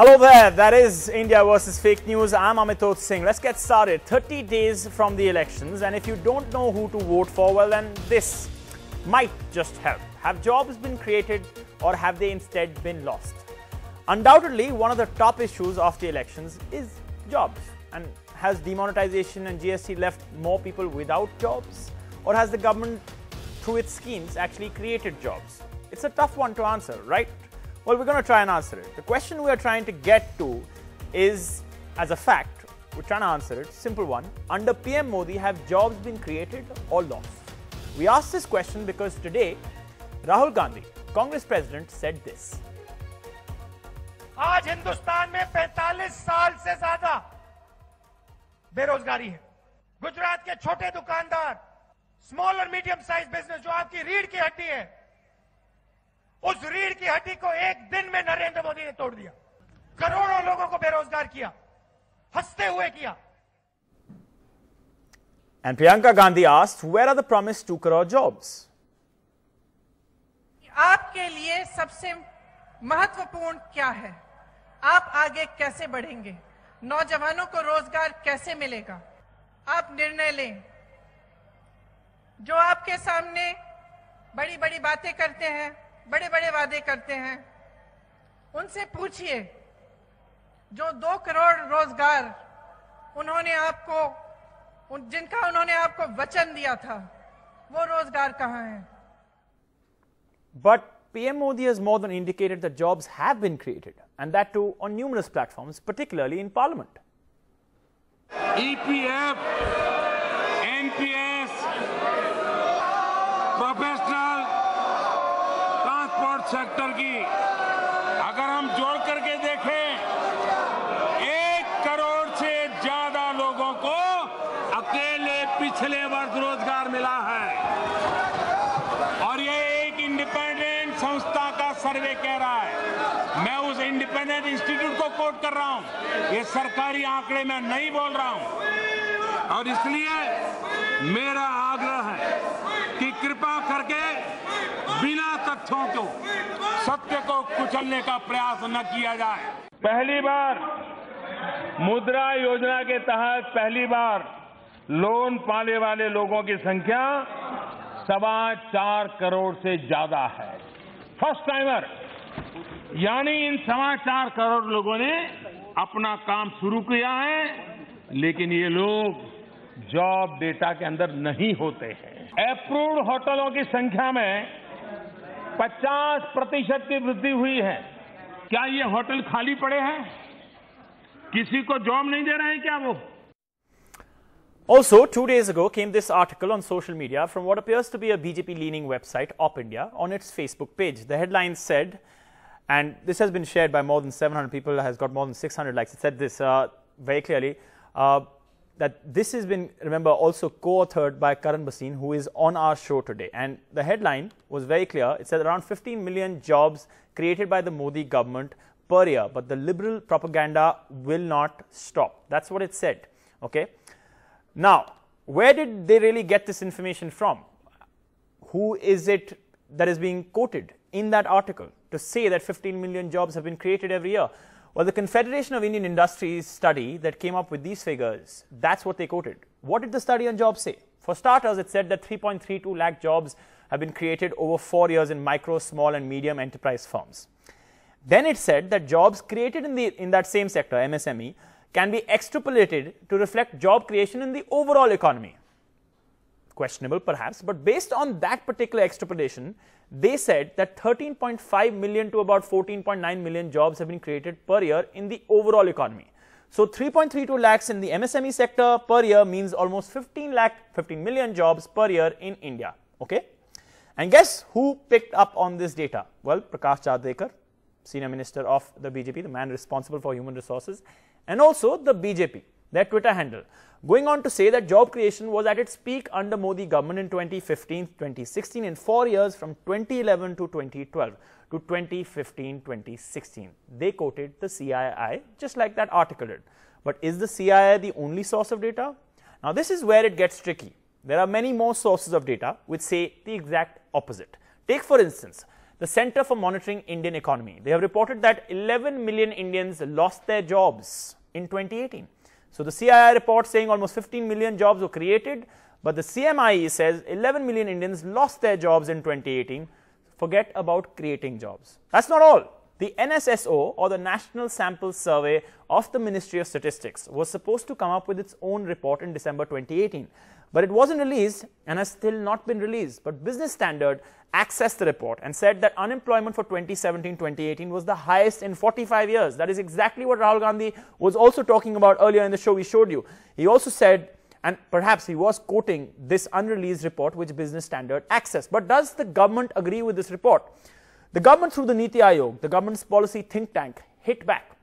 Hello there, that is India versus fake news. I'm Amitoj Singh. Let's get started. 30 days from the elections, and if you don't know who to vote for, well, then this might just help. Have jobs been created or have they instead been lost? Undoubtedly, one of the top issues of the elections is jobs. And has demonetization and GST left more people without jobs? Or has the government, through its schemes, actually created jobs? It's a tough one to answer, right? Well, we're going to try and answer it. The question we are trying to get to is, as a fact, we're trying to answer it. Simple one. Under PM Modi, have jobs been created or lost? We asked this question because today, Rahul Gandhi, Congress president, said this. आज हिंदुस्तान में 45 साल से ज्यादा बेरोजगारी है गुजरात के छोटे दुकानदार स्मॉल और मीडियम साइज बिजनेस जो आपकी रीढ़ की हड्डी है उस रीढ़ की हड्डी को एक दिन में नरेंद्र मोदी ने तोड़ दिया। करोड़ों लोगों को बेरोजगार किया हँसते हुए किया। And Priyanka Gandhi asked, where are the promised 2 crore jobs? आपके लिए सबसे महत्वपूर्ण क्या है? आप आगे कैसे बढ़ेंगे? नौजवानों को रोज़गार कैसे मिलेगा? आप निर्णय लें। जो आपके सामने बड़ी बड़ी बातें करते हैं बड़े बड़े वादे करते हैं उनसे पूछिए जो दो करोड़ रोज़गार उन्होंने आपको उन, जिनका उन्होंने आपको वचन दिया था वो रोज़गार कहाँ है But PM Modi has more than indicated that jobs have been created, and that too on numerous platforms, particularly in Parliament. EPF NPS professional transport sector की, अगर हम जोड़ करके देखें, एक करोड़ से ज़्यादा लोगों को अकेले पिछले वर्ष रोज़गार मिला है। और ये एक इंडिपेंडेंट संस्था का सर्वे कह रहा है। मैं उस इंडिपेंडेंट इंस्टीट्यूट को कोट कर रहा हूँ। ये सरकारी आंकड़े मैं नहीं बोल रहा हूँ। और इसलिए मेरा आग्रह है कि कृपा करके बिना तथ्यों को सत्य को कुचलने का प्रयास न किया जाए। पहली बार मुद्रा योजना के तहत पहली बार लोन पाने वाले लोगों की संख्या सवा चार करोड़ से ज़्यादा है। फ़र्स्ट टाइमर यानी इन सवा चार करोड़ लोगों ने अपना काम शुरू किया है, लेकिन ये लोग जॉब डेटा के अंदर नहीं होते हैं अप्रूव्ड होटलों की संख्या में 50 प्रतिशत की वृद्धि हुई है क्या ये होटल खाली पड़े हैं किसी को जॉब नहीं दे रहे हैं क्या वो Also, two days ago came this article on social media from what appears to be a BJP leaning website, Op India, on its Facebook page. The headline said, and this has been shared by more than 700 people, has got more than 600 likes. It said this uh, very clearly uh, that this has been, remember, also co authored by Karan Bhasin, who is on our show today. And the headline was very clear. It said around 15 million jobs created by the Modi government per year, but the liberal propaganda will not stop. That's what it said. Okay. Now, where did they really get this information from? Who is it that is being quoted in that article to say that 15 million jobs have been created every year? Well, the Confederation of Indian Industries study that came up with these figures, that's what they quoted. What did the study on jobs say? For starters, it said that 3.32 lakh jobs have been created over four years in micro, small, and medium enterprise firms. Then it said that jobs created in, the, in that same sector, MSME, can be extrapolated to reflect job creation in the overall economy. Questionable perhaps, but based on that particular extrapolation, they said that 13.5 million to about 14.9 million jobs have been created per year in the overall economy. So 3.32 lakhs in the MSME sector per year means almost 15 lakh 15 million jobs per year in India. Okay? And guess who picked up on this data? Well, Prakash Javadekar, senior minister of the BJP, the man responsible for human resources, and also the BJP, their Twitter handle, going on to say that job creation was at its peak under Modi government in 2015-2016 in four years from 2011 to 2012 to 2015-2016. They quoted the CII just like that article did. But is the CII the only source of data? Now this is where it gets tricky. There are many more sources of data which say the exact opposite. Take for instance, the Center for Monitoring Indian Economy. They have reported that 11 million Indians lost their jobs in 2018. So the CII report saying almost 15 million jobs were created, but the CMIE says 11 million Indians lost their jobs in 2018. Forget about creating jobs. That's not all. The NSSO or the National Sample Survey of the Ministry of Statistics was supposed to come up with its own report in December 2018, but it wasn't released and has still not been released. But Business Standard accessed the report and said that unemployment for 2017-2018 was the highest in 45 years. That is exactly what Rahul Gandhi was also talking about earlier in the show we showed you. He also said and perhaps he was quoting this unreleased report which Business Standard accessed. But does the government agree with this report? The government through the Niti Aayog, the government's policy think tank, hit back.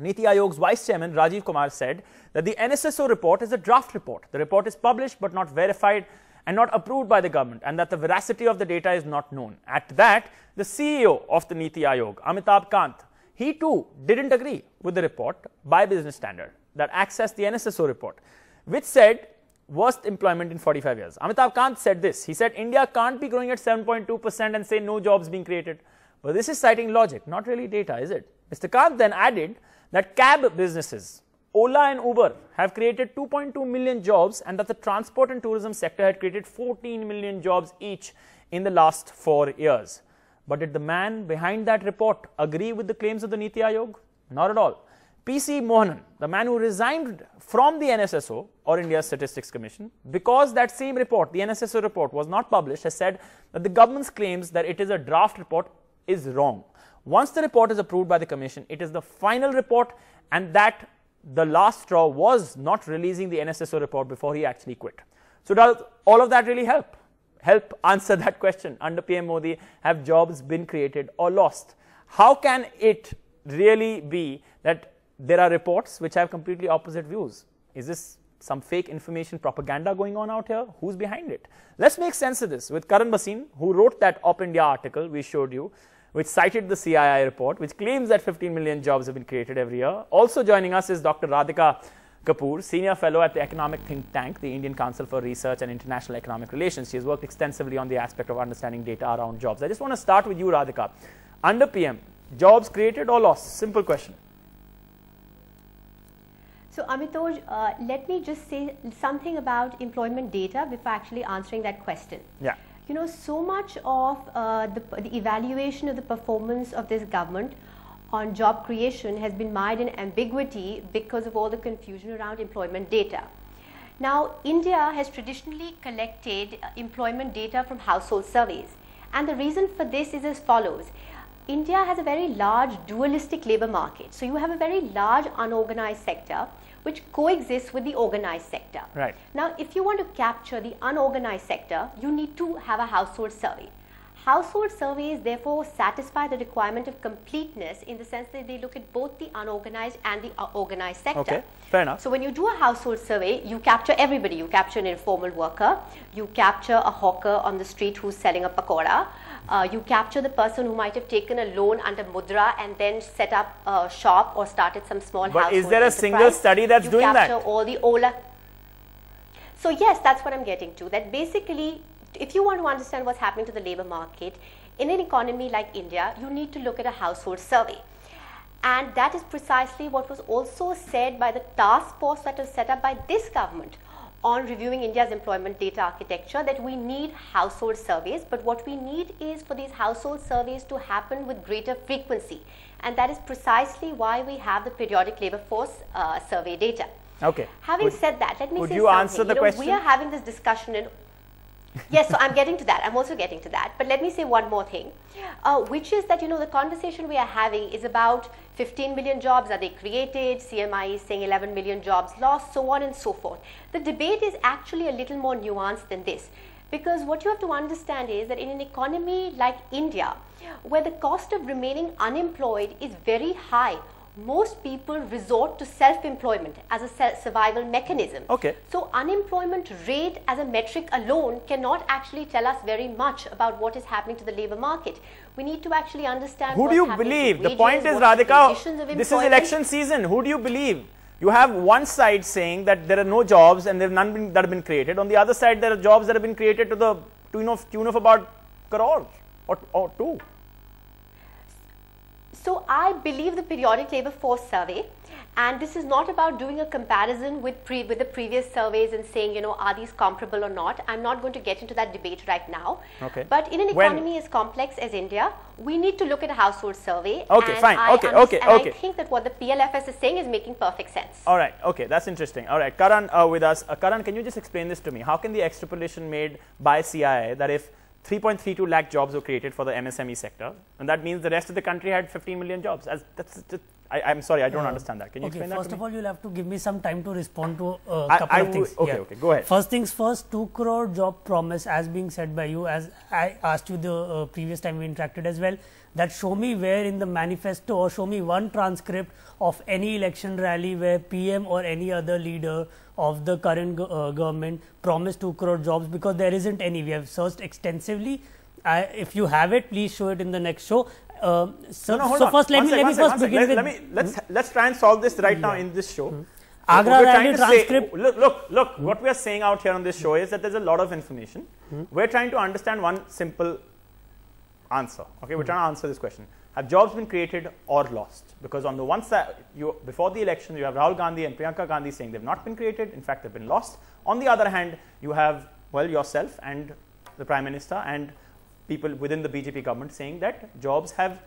Niti Aayog's vice chairman Rajiv Kumar said that the NSSO report is a draft report. The report is published but not verified and not approved by the government and that the veracity of the data is not known. At that, the CEO of the Niti Aayog, Amitabh Kant, he too didn't agree with the report by Business Standard that accessed the NSSO report, which said worst employment in 45 years. Amitabh Kant said this. He said India can't be growing at 7.2% and say no jobs being created. But this is citing logic, not really data, is it? Mr. Kant then added that cab businesses, Ola and Uber, have created 2.2 million jobs and that the transport and tourism sector had created 14 million jobs each in the last four years. But did the man behind that report agree with the claims of the Niti Aayog? Not at all. PC Mohanan, the man who resigned from the NSSO or India Statistics Commission, because that same report, the NSSO report, was not published, has said that the government's claims that it is a draft report is wrong. Once the report is approved by the Commission, it is the final report, and that the last straw was not releasing the NSSO report before he actually quit. So, does all of that really help? Help answer that question. Under PM Modi, have jobs been created or lost? How can it really be that there are reports which have completely opposite views. Is this some fake information propaganda going on out here? Who's behind it? Let's make sense of this with Karan Bhasin, who wrote that Op India article we showed you, which cited the CII report, which claims that 15 million jobs have been created every year. Also joining us is Dr. Radhika Kapoor, Senior Fellow at the Economic Think Tank, the Indian Council for Research and International Economic Relations. She has worked extensively on the aspect of understanding data around jobs. I just want to start with you, Radhika. Under PM, jobs created or lost? Simple question. So Amitoj, uh, let me just say something about employment data before actually answering that question. Yeah. You know, so much of uh, the, the, evaluation of the performance of this government on job creation has been mired in ambiguity because of all the confusion around employment data. Now, India has traditionally collected uh, employment data from household surveys. And the reason for this is as follows. India has a very large dualistic labor market. So you have a very large unorganized sector which coexists with the organized sector. Right. Now, if you want to capture the unorganized sector, you need to have a household survey. Household surveys therefore satisfy the requirement of completeness in the sense that they look at both the unorganized and the organized sector. Okay, fair enough. So when you do a household survey, you capture everybody. You capture an informal worker, you capture a hawker on the street who's selling a pakora, uh, you capture the person who might have taken a loan under Mudra and then set up a shop or started some small but is there a enterprise. single study that's you doing capture that? all the Ola. So yes, that's what I'm getting to. That basically if you want to understand what's happening to the labor market in an economy like India, you need to look at a household survey. And that is precisely what was also said by the task force that was set up by this government on reviewing India's employment data architecture that we need household surveys, but what we need is for these household surveys to happen with greater frequency. And that is precisely why we have the periodic labor force uh, survey data. Okay. Having Would- said that, let me would say you something. answer the know, question? We are having this discussion in yes, so I'm getting to that. I'm also getting to that. But let me say one more thing, uh, which is that, you know, the conversation we are having is about 15 million jobs, are they created? CMI is saying 11 million jobs lost, so on and so forth. The debate is actually a little more nuanced than this. Because what you have to understand is that in an economy like India, where the cost of remaining unemployed is very high, most people resort to self-employment as a survival mechanism. Okay. So unemployment rate as a metric alone cannot actually tell us very much about what is happening to the labor market. We need to actually understand Who do you believe? The point is, Radhika, this is election season. Who do you believe? You have one side saying that there are no jobs and there are none been, that have been created. On the other side, there are jobs that have been created to the tune of, tune of about crores or, or two. So I believe the periodic labor force survey, and this is not about doing a comparison with pre- with the previous surveys and saying, you know, are these comparable or not. I'm not going to get into that debate right now. Okay. But in an When- economy as complex as India, we need to look at a household survey. Okay, and fine. I Okay, okay, and okay. I think that what the PLFS is saying is making perfect sense. All right. Okay, that's interesting. All right, Karan, uh, with us. Uh, Karan, can you just explain this to me? How can the extrapolation made by CII that if 3.32 lakh jobs were created for the MSME sector, and that means the rest of the country had 15 million jobs? That's just, I, I'm sorry, I don't understand that. Can you okay, explain that first of all, you'll have to give me some time to respond to a I- couple I of things. okay, okay, go ahead. First things first, 2 crore job promise as being said by you, as I asked you the uh, previous time we interacted as well, that show me where in the manifesto or show me one transcript of any election rally where PM or any other leader of the current uh, government promised 2 crore jobs because there isn't any. We have searched extensively. I, if you have it, please show it in the next show. Um, so, No, no, so first, let me, sec, let me first sec, begin let, with. Let me, let's, hmm? let's try and solve this right now in this show. Hmm. Agra What we're rally to say- transcript- look, look, look. Hmm. What we are saying out here on this show is that there's a lot of information. We're trying to understand one simple answer. Okay, we're trying to answer this question: Have jobs been created or lost? Because on the one side, you before the election, you have Rahul Gandhi and Priyanka Gandhi saying they've not been created. In fact, they've been lost. On the other hand, you have well yourself and the prime minister and people within the BJP government saying that jobs have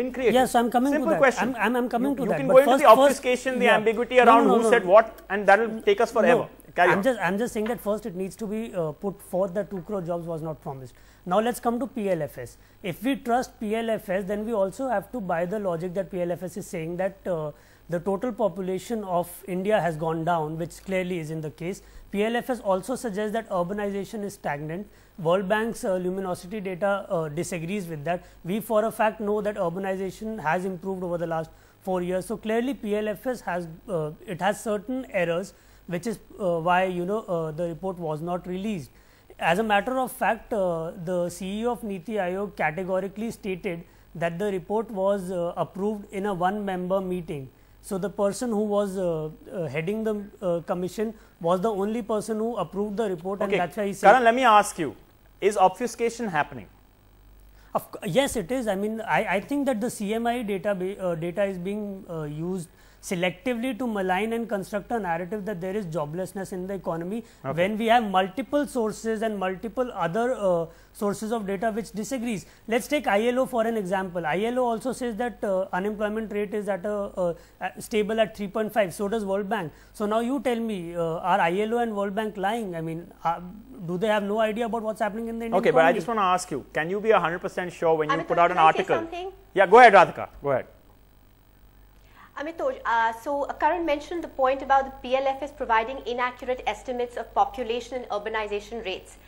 been created. Yes, I'm coming to Simple that. question. I'm- I'm- coming you, to you that. can But go into first- the first- obfuscation, the yeah. ambiguity No, around no, who no, said no. what, and that will take us forever. No, Carry I'm on. just I'm just saying that first it needs to be uh, put forth that 2 crore jobs was not promised. Now let's come to PLFS. If we trust PLFS, then we also have to buy the logic that PLFS is saying that uh, the total population of India has gone down, which clearly is in the case. PLFS also suggests that urbanization is stagnant. World Bank's uh, luminosity data uh, disagrees with that. We for a fact know that urbanization has improved over the last four years. So clearly PLFS has uh, it has certain errors which is uh, why you know uh, the report was not released. As a matter of fact, uh, the CEO of Niti Aayog categorically stated that the report was approved in a one member meeting. So, the person who was uh, uh, heading the uh, commission was the only person who approved the report and that's why he said Karan, let me ask you: Is obfuscation happening? Of, yes, it is. I mean, I, I think that the CMI data uh, data is being uh, used selectively to malign and construct a narrative that there is joblessness in the economy when we have multiple sources and multiple other uh, sources of data which disagrees. Let's take ILO for an example. ILO also says that uh, unemployment rate is at a uh, at- stable at 3.5. So does World Bank. So now you tell me, uh, are ILO and World Bank lying? I mean, uh, do they have no idea about what's happening in the Indian Okay, but I just want to ask you: Can you be hundred percent sure when you Amitabh, put out an can I say article? something? Yeah, go ahead, Radhika. Go ahead. Amitoj, uh, so uh, Karan mentioned the point about the PLFS providing inaccurate estimates of population and urbanization rates.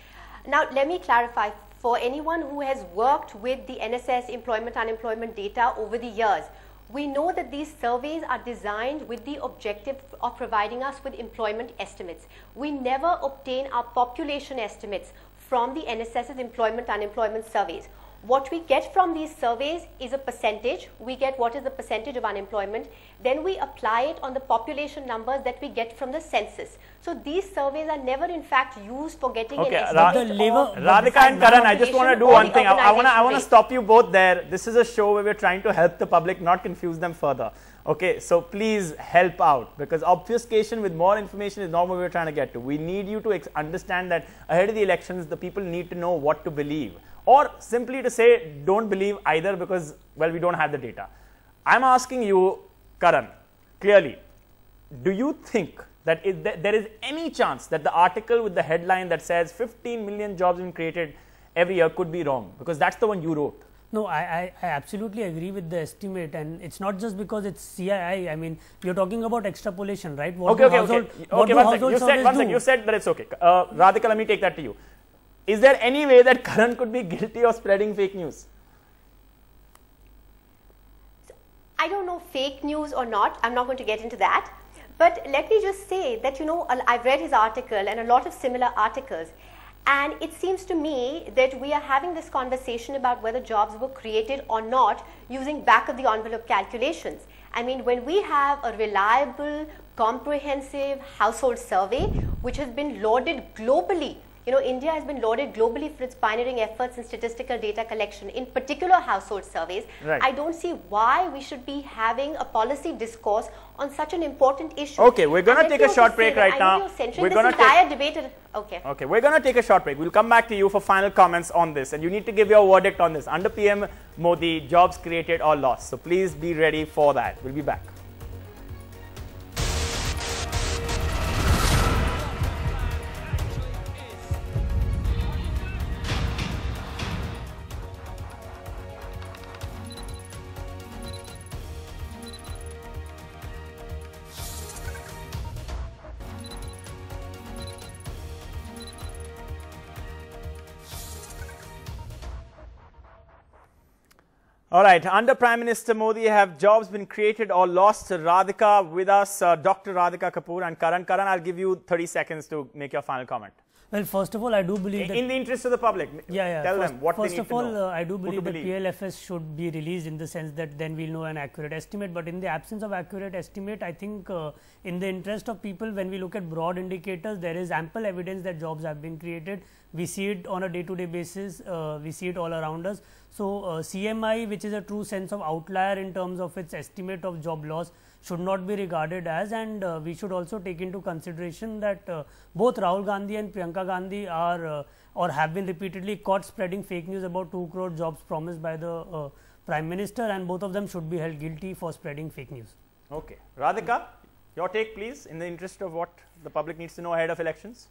Now, let me clarify for anyone who has worked with the NSS employment unemployment data over the years, we know that these surveys are designed with the objective of providing us with employment estimates. We never obtain our population estimates from the NSS's employment unemployment surveys. What we get from these surveys is a percentage. We get what is the percentage of unemployment. Then we apply it on the population numbers that we get from the census. So these surveys are never in fact used for getting Okay, an estimate But the labor- Radhika and Karan, I just want to do one thing. I, I want to I want to stop you both there. This is a show where we're trying to help the public, not confuse them further. Okay, so please help out because obfuscation with more information is not what we're trying to get to. We need you to ex- understand that ahead of the elections, the people need to know what to believe, or simply to say don't believe either because well we don't have the data. I'm asking you, Karan, clearly, do you think that there is any chance that the article with the headline that says 15 million jobs been created every year could be wrong because that's the one you wrote No, I, I, I absolutely agree with the estimate, and it's not just because it's CII. I mean, you're talking about extrapolation, right? What okay okay household, okay what okay do one second you said one do? you said that it's okay uh, radhika let me take that to you is there any way that karan could be guilty of spreading fake news I don't know fake news or not. I'm not going to get into that. But let me just say that, you know, I've read his article and a lot of similar articles. And it seems to me that we are having this conversation about whether jobs were created or not using back of the envelope calculations. I mean, when we have a reliable, comprehensive household survey, which has been lauded globally You know, India has been lauded globally for its pioneering efforts in statistical data collection, in particular household surveys. Right. I don't see why we should be having a policy discourse on such an important issue. Okay, we're gonna take a short break right now. We're gonna entire debate. Okay. Okay, we're going to take a short break. We'll come back to you for final comments on this. And you need to give your verdict on this. Under PM Modi, jobs created or lost. So please be ready for that. We'll be back. All right, under Prime Minister Modi, have jobs been created or lost? Radhika with us, uh, Dr. Radhika Kapoor and Karan. Karan, I'll give you 30 seconds to make your final comment. Well, first of all, I do believe that In the interest of the public, yeah, yeah. tell first, them what first of all, uh, I do believe that. PLFS should be released in the sense that then we'll know an accurate estimate. But in the absence of accurate estimate, I think uh, in the interest of people, when we look at broad indicators, there is ample evidence that jobs have been created. We see it on a day-to-day basis. Uh, we see it all around us. So uh, CMI, which is a true sense of outlier in terms of its estimate of job loss, should not be regarded as and uh, we should also take into consideration that uh, both Rahul Gandhi and Priyanka Gandhi are uh, or have been repeatedly caught spreading fake news about 2 crore jobs promised by the uh, Prime Minister and both of them should be held guilty for spreading fake news. Okay. Radhika, your take, please, in the interest of what the public needs to know ahead of elections.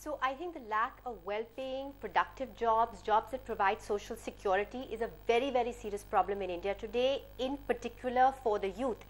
So I think the lack of well-paying, productive jobs, jobs that provide social security is a very, very serious problem in India today, in particular for the youth.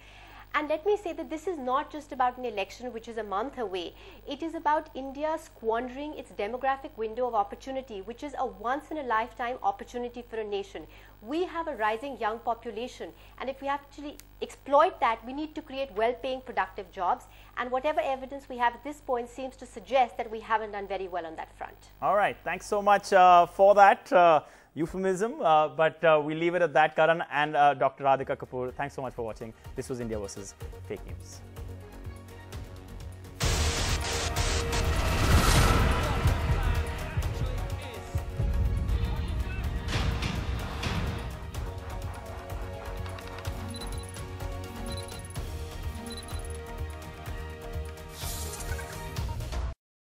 And let me say that this is not just about an election which is a month away. It is about India squandering its demographic window of opportunity, which is a once in a lifetime opportunity for a nation. We have a rising young population, and if we actually exploit that, we need to create well paying, productive jobs. And whatever evidence we have at this point seems to suggest that we haven't done very well on that front. All right. Thanks so much uh, for that uh, euphemism. Uh, but uh, we leave it at that, Karan and uh, Dr. Radhika Kapoor. Thanks so much for watching. This was India versus Fake News.